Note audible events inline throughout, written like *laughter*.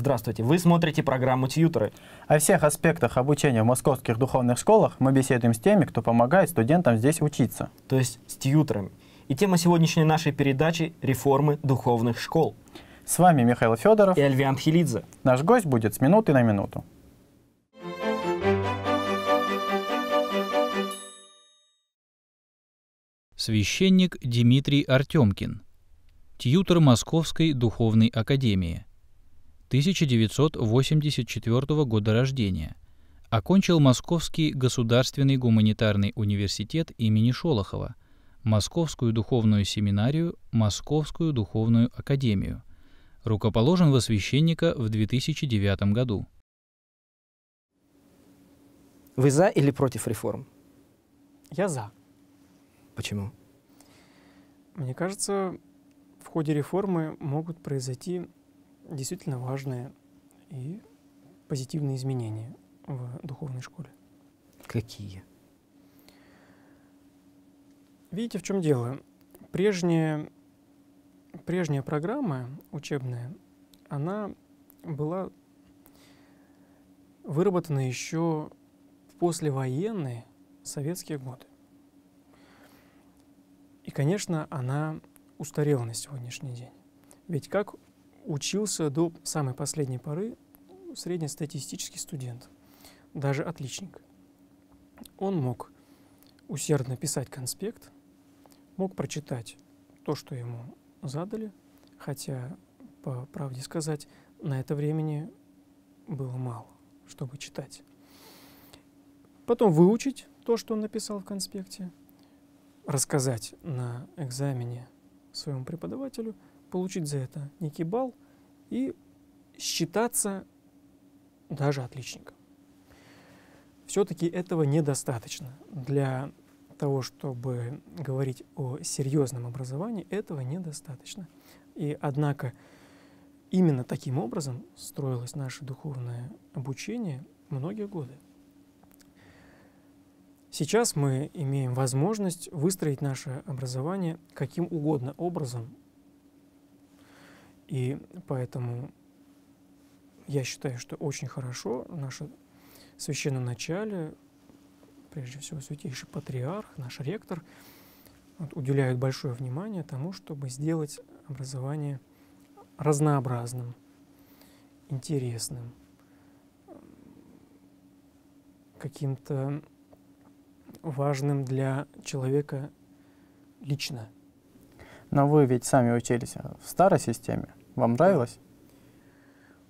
Здравствуйте, вы смотрите программу «Тьюторы». О всех аспектах обучения в московских духовных школах мы беседуем с теми, кто помогает студентам здесь учиться. То есть с тьюторами. И тема сегодняшней нашей передачи – реформы духовных школ. С вами Михаил Федоров и Альвиан Хилидзе. Наш гость будет с минуты на минуту. Священник Дмитрий Артемкин, тьютор Московской духовной академии – 1984 года рождения. Окончил Московский государственный гуманитарный университет имени Шолохова, Московскую духовную семинарию, Московскую духовную академию. Рукоположен во священника в 2009 году. Вы за или против реформ? Я за. Почему? Мне кажется, в ходе реформы могут произойти действительно важные и позитивные изменения в духовной школе. Какие? Видите, в чем дело? Прежняя, прежняя программа учебная, она была выработана еще в послевоенные советские годы. И, конечно, она устарела на сегодняшний день. Ведь как учился до самой последней поры среднестатистический студент, даже отличник. Он мог усердно писать конспект, мог прочитать то, что ему задали, хотя, по правде сказать, на это времени было мало, чтобы читать. Потом выучить то, что он написал в конспекте, рассказать на экзамене своему преподавателю – получить за это некий балл и считаться даже отличником. Все-таки этого недостаточно. Для того, чтобы говорить о серьезном образовании, этого недостаточно. И однако именно таким образом строилось наше духовное обучение многие годы. Сейчас мы имеем возможность выстроить наше образование каким угодно образом и поэтому я считаю, что очень хорошо наше священное начале, прежде всего святейший патриарх, наш ректор, вот, уделяют большое внимание тому, чтобы сделать образование разнообразным, интересным, каким-то важным для человека лично. Но вы ведь сами учились в старой системе. Вам нравилось?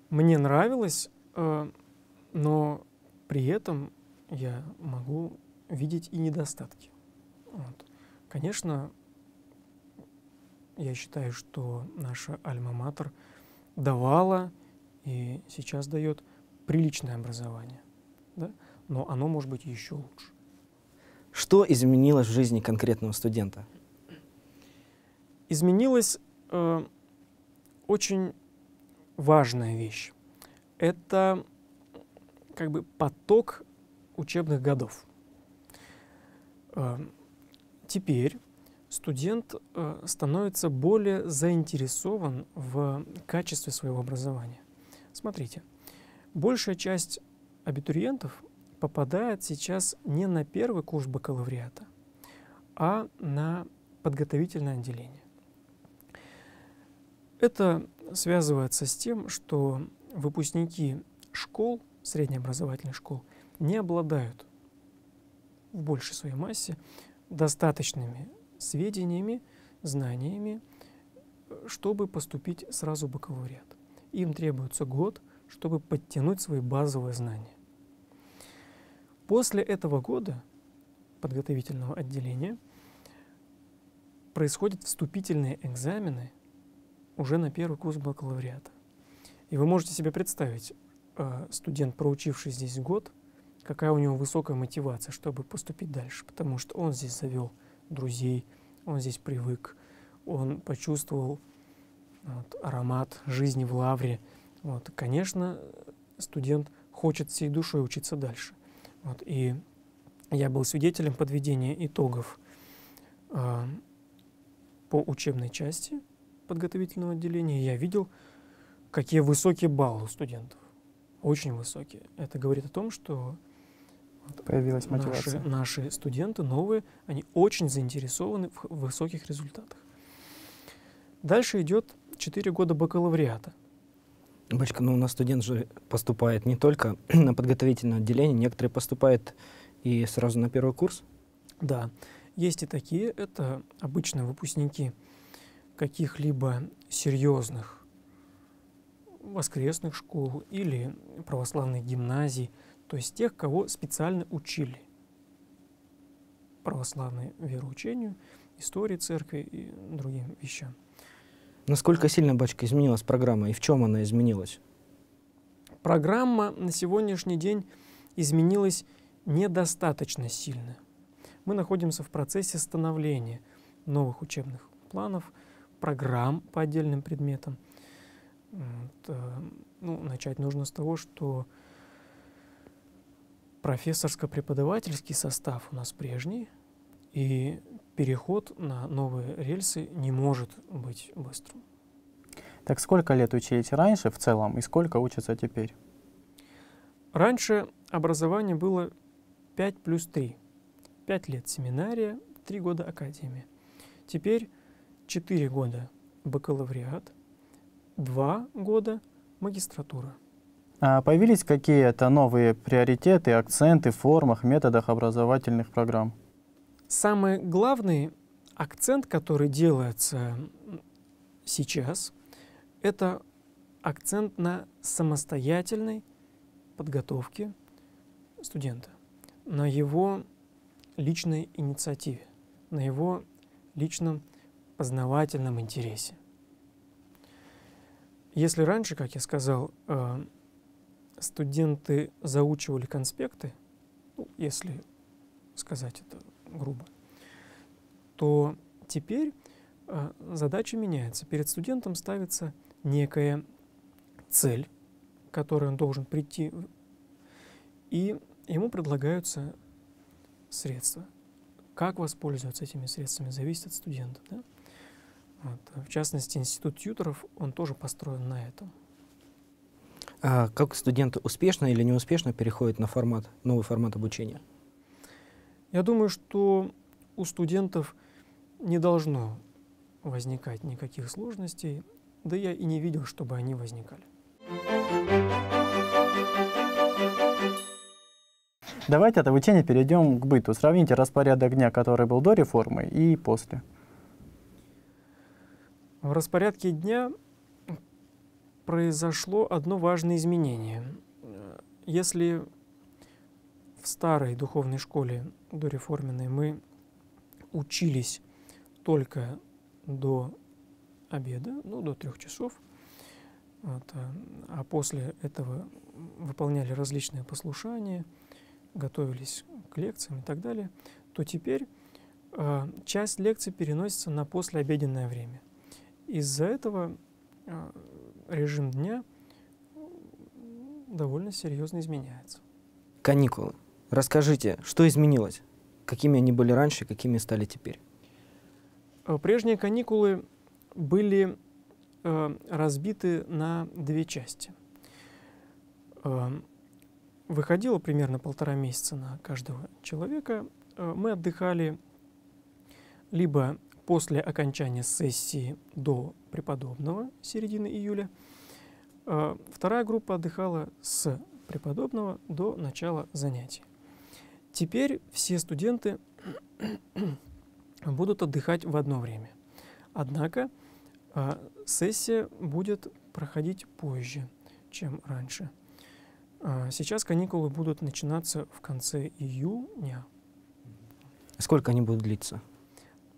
Мне нравилось, э, но при этом я могу видеть и недостатки. Вот. Конечно, я считаю, что наша альма-матер давала и сейчас дает приличное образование, да? но оно может быть еще лучше. Что изменилось в жизни конкретного студента? Изменилось э, очень важная вещь. Это как бы поток учебных годов. Э, теперь студент э, становится более заинтересован в качестве своего образования. Смотрите, большая часть абитуриентов попадает сейчас не на первый курс бакалавриата, а на подготовительное отделение. Это связывается с тем, что выпускники школ, среднеобразовательных школ, не обладают в большей своей массе достаточными сведениями, знаниями, чтобы поступить сразу в бакалавриат. Им требуется год, чтобы подтянуть свои базовые знания. После этого года подготовительного отделения происходят вступительные экзамены уже на первый курс бакалавриата. И вы можете себе представить, э, студент, проучивший здесь год, какая у него высокая мотивация, чтобы поступить дальше, потому что он здесь завел друзей, он здесь привык, он почувствовал вот, аромат жизни в лавре. Вот, конечно, студент хочет всей душой учиться дальше. Вот, и я был свидетелем подведения итогов э, по учебной части подготовительного отделения, я видел, какие высокие баллы у студентов. Очень высокие. Это говорит о том, что Появилась наши, мотивация. наши студенты новые, они очень заинтересованы в высоких результатах. Дальше идет 4 года бакалавриата. Бачка, ну у нас студент же поступает не только *clears throat* на подготовительное отделение, некоторые поступают и сразу на первый курс. Да, есть и такие, это обычно выпускники каких-либо серьезных воскресных школ или православных гимназий, то есть тех, кого специально учили православной вероучению, истории церкви и другим вещам. Насколько сильно, Бачка, изменилась программа и в чем она изменилась? Программа на сегодняшний день изменилась недостаточно сильно. Мы находимся в процессе становления новых учебных планов, программ по отдельным предметам. Вот, э, ну, начать нужно с того, что профессорско-преподавательский состав у нас прежний, и переход на новые рельсы не может быть быстрым. Так сколько лет учились раньше в целом и сколько учатся теперь? Раньше образование было 5 плюс 3. 5 лет семинария, 3 года академия. Теперь 4 года бакалавриат, 2 года магистратура. А появились какие-то новые приоритеты, акценты в формах, методах образовательных программ? Самый главный акцент, который делается сейчас, это акцент на самостоятельной подготовке студента, на его личной инициативе, на его личном познавательном интересе. Если раньше, как я сказал, э, студенты заучивали конспекты, ну, если сказать это грубо, то теперь э, задача меняется. Перед студентом ставится некая цель, к которой он должен прийти, и ему предлагаются средства. Как воспользоваться этими средствами, зависит от студента. да? Вот. В частности, институт тьюторов, он тоже построен на этом. А как студенты успешно или неуспешно переходят на формат, новый формат обучения? Я думаю, что у студентов не должно возникать никаких сложностей, да я и не видел, чтобы они возникали. Давайте от обучения перейдем к быту. Сравните распорядок дня, который был до реформы и после. В распорядке дня произошло одно важное изменение. Если в старой духовной школе дореформенной мы учились только до обеда, ну, до трех часов, вот, а- а после этого выполняли различные послушания, готовились к лекциям и так далее, то теперь э, часть лекций переносится на послеобеденное время. Из-за этого э, режим дня довольно серьезно изменяется. Каникулы. Расскажите, что изменилось? Какими они были раньше, какими стали теперь? Э, Прежние каникулы были э, разбиты на две части. Э, Выходило примерно полтора месяца на каждого человека. Э, Мы отдыхали либо после окончания сессии до преподобного середины июля. Э, Вторая группа отдыхала с преподобного до начала занятий. Теперь все студенты будут отдыхать в одно время. Однако а, сессия будет проходить позже, чем раньше. А, Сейчас каникулы будут начинаться в конце июня, Сколько они будут длиться?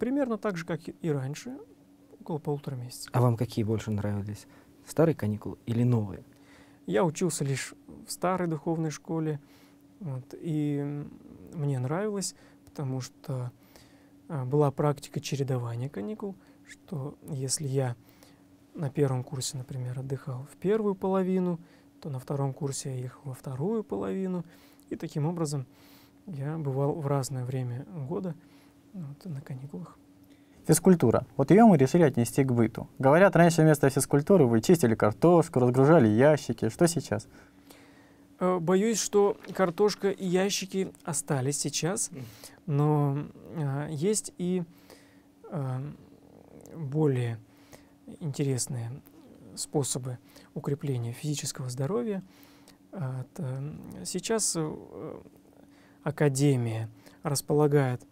Примерно так же, как и раньше, около полутора месяцев. А вам какие больше нравились? Старые каникулы или новые? Я учился лишь в старой духовной школе, вот, и мне нравилось, потому что а, была практика чередования каникул, что если я на первом курсе, например, отдыхал в первую половину, то на втором курсе я ехал во вторую половину, и таким образом я бывал в разное время года вот, на каникулах. Физкультура. Вот ее мы решили отнести к быту. Говорят, раньше вместо физкультуры вы чистили картошку, разгружали ящики. Что сейчас? Э, боюсь, что картошка и ящики остались сейчас, но э, есть и э, более интересные способы укрепления физического здоровья. Это, сейчас э, Академия располагает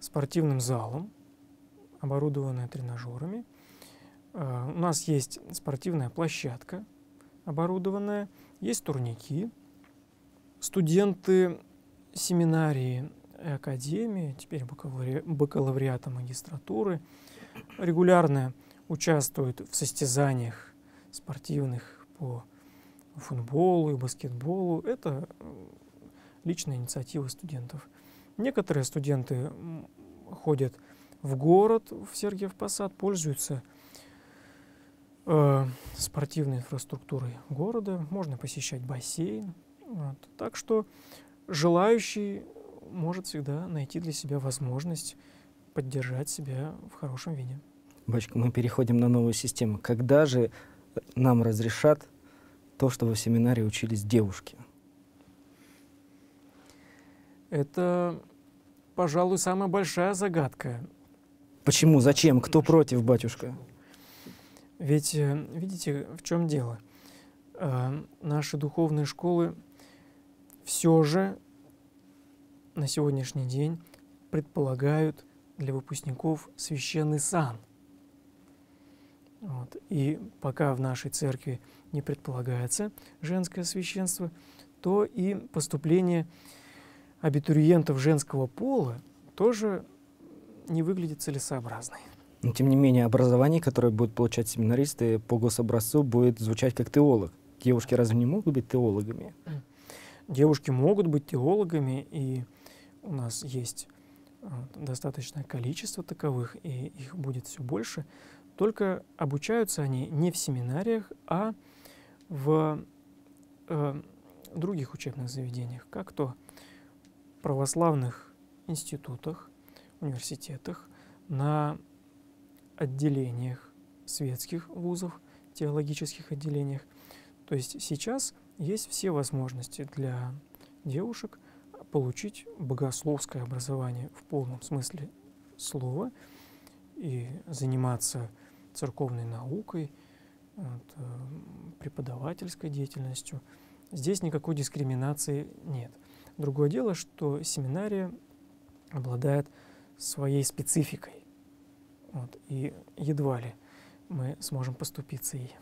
спортивным залом, оборудованная тренажерами. Э, у нас есть спортивная площадка, оборудованная, есть турники. Студенты семинарии и академии, теперь бакалавриата магистратуры, регулярно участвуют в состязаниях спортивных по футболу и баскетболу. Это э, личная инициатива студентов. Некоторые студенты ходят в город, в Сергиев Посад, пользуются э, спортивной инфраструктурой города, можно посещать бассейн. Вот. Так что желающий может всегда найти для себя возможность поддержать себя в хорошем виде. Бачка, мы переходим на новую систему. Когда же нам разрешат то, что в семинаре учились девушки? Это, пожалуй, самая большая загадка. Почему? Зачем? Кто против, батюшка? Ведь, э, видите, в чем дело? Э, наши духовные школы все же на сегодняшний день предполагают для выпускников священный сан. Вот. И пока в нашей церкви не предполагается женское священство, то и поступление абитуриентов женского пола тоже не выглядит целесообразной. Но, тем не менее, образование, которое будут получать семинаристы по гособразцу, будет звучать как теолог. Девушки разве не могут быть теологами? Девушки могут быть теологами, и у нас есть э, достаточное количество таковых, и их будет все больше. Только обучаются они не в семинариях, а в э, других учебных заведениях, как то православных институтах, университетах, на отделениях светских вузов, теологических отделениях. То есть сейчас есть все возможности для девушек получить богословское образование в полном смысле слова и заниматься церковной наукой, вот, э, преподавательской деятельностью. Здесь никакой дискриминации нет. Другое дело, что семинария обладает своей спецификой. Вот, и едва ли мы сможем поступиться ей.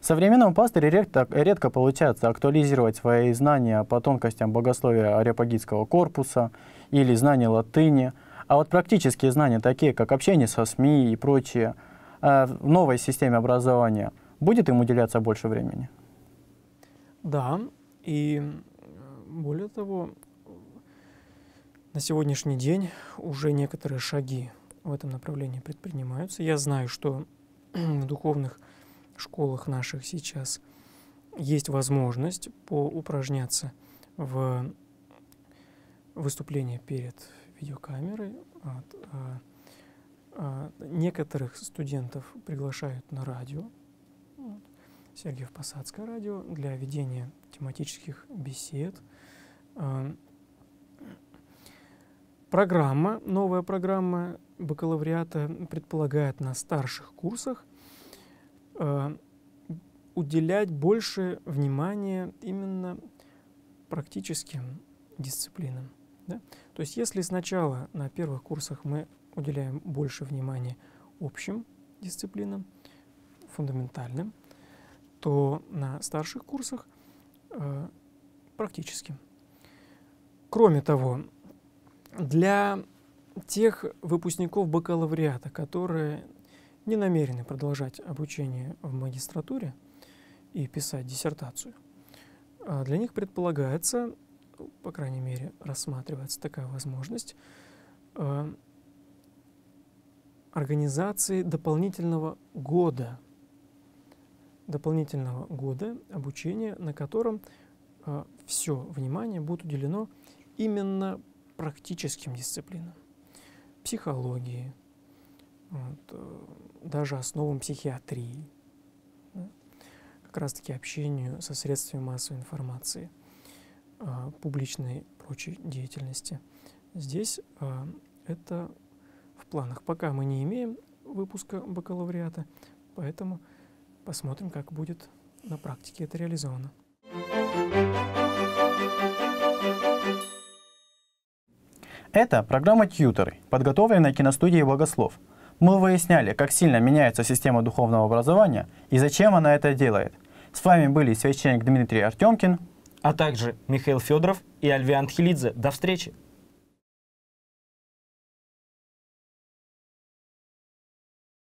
Современному пастырю редко, редко получается актуализировать свои знания по тонкостям богословия Ареопагитского корпуса или знания латыни, а вот практические знания, такие как общение со СМИ и прочее, э, в новой системе образования, будет им уделяться больше времени? Да, и более того, на сегодняшний день уже некоторые шаги в этом направлении предпринимаются. Я знаю, что *clears throat* в духовных школах наших сейчас есть возможность поупражняться в выступлении перед видеокамерой. Вот. А, а, некоторых студентов приглашают на радио. Сергеев Посадское радио, для ведения тематических бесед. А, программа, новая программа бакалавриата предполагает на старших курсах э, уделять больше внимания именно практическим дисциплинам. Да? То есть если сначала на первых курсах мы уделяем больше внимания общим дисциплинам, фундаментальным, то на старших курсах э, практическим. Кроме того, для тех выпускников бакалавриата, которые не намерены продолжать обучение в магистратуре и писать диссертацию, а для них предполагается, по крайней мере, рассматривается такая возможность, а, организации дополнительного года, дополнительного года обучения, на котором а, все внимание будет уделено именно практическим дисциплинам, психологии, вот, э, даже основам психиатрии, да, как раз-таки общению со средствами массовой информации, а, публичной прочей деятельности. Здесь а, это в планах. Пока мы не имеем выпуска бакалавриата, поэтому посмотрим, как будет на практике это реализовано. Это программа «Тьюторы», подготовленная киностудией «Богослов». Мы выясняли, как сильно меняется система духовного образования и зачем она это делает. С вами были священник Дмитрий Артемкин, а также Михаил Федоров и Альвиан Хилидзе. До встречи!